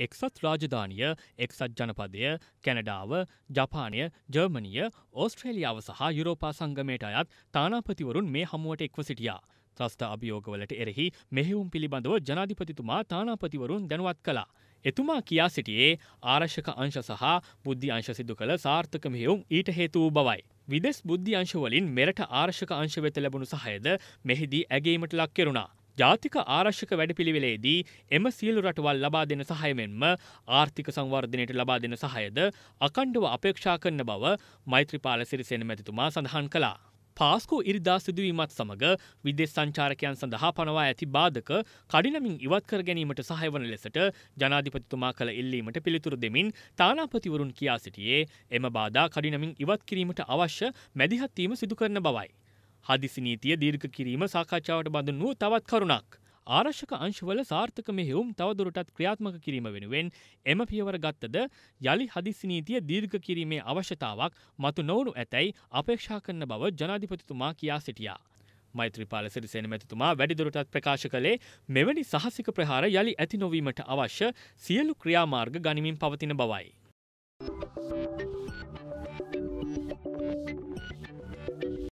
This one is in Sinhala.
එක්සත් රාජධානිය එක්සත් ජනපදය කැනඩාව ජපානය ජර්මනිය ඕස්ට්‍රේලියාව සහ යුරෝපා සංගමයට අයත් තානාපතිවරුන් මේ හමුවට එක්ව සිටියා. ත්‍රස්ත අභියෝගවලට එරෙහි මෙහෙවුම් පිළිබඳව ජනාධිපතිතුමා තානාපතිවරුන් දැනුවත් කළා. එතුමා කියා සිටියේ ආරක්ෂක අංශ සහ බුද්ධි අංශ සිදු කළ සාර්ථක මෙහෙයුම් ඊට හේතු වූ බවයි. විදෙස් බුද්ධි අංශවලින් මෙරට ආරක්ෂක අංශ වෙත ලැබුණු සහයද මෙහිදී ඇගීමට ලක් කෙරුණා. ජාතික ආරක්ෂක වැඩපිළිවෙලේදී එම සියලු රටවල් ලබා දෙන සහයමෙන්ම ආර්ථික සංවර්ධනයට ලබා දෙන සහයද අකණ්ඩව අපේක්ෂා කරන බව මෛත්‍රපාල සිරිසෙන මැතිතුමා සඳහන් කළා. පාස්කෝ ඉරිදා සිදුවීමත් සමඟ විදෙස් සංචාරකයන් සඳහා පනවා ඇති බාධක කඩිනමින් ඉවත් කර ගැනීමට සහයවන ලෙසට ජනාධිපතිතුමා කළ ඉල්ලීමට පිළිතුරු දෙමින් තානාපතිවරුන් කියා සිටියේ එම බාධා කඩිනමින් ඉවත් කිරීමට අවශ්‍ය මැදිහත්වීම සිදු කරන බවයි. හදිසි නීතිය දීර්ඝ කිරීම සාකච්ඡාවට බඳුන් වූ තවත් කරුණක්. ආරක්ෂක අංශවල සාර්ථක මෙහෙයුම් තවදුරටත් ක්‍රියාත්මක කිරීම වෙනුවෙන් එම පියවර ගත්තද යළි හදිසි නීතිය දීර්ඝ කිරීමේ අවශ්‍යතාවක් මතු නොවනු ඇතැයි අපේක්ෂා කරන බව ජනාධිපතිතුමා කියා සිටියා. මෛත්‍රපාල සිරිසේන මැතිතුමා වැඩිදුරටත් ප්‍රකාශ කළේ මෙවැනි සහසික ප්‍රහාර යළි ඇති නොවීමට අවශ්‍ය සියලු ක්‍රියාමාර්ග ගනිමින් පවතින බවයි.